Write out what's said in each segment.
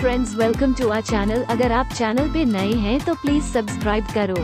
Friends welcome to our channel अगर आप channel पे नए हैं तो प्लीज़ सब्सक्राइब करो।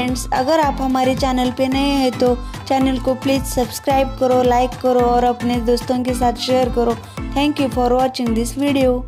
फ्रेंड्स अगर आप हमारे चैनल पे नए हैं तो चैनल को प्लीज़ सब्सक्राइब करो लाइक करो और अपने दोस्तों के साथ शेयर करो। Thank you for watching this video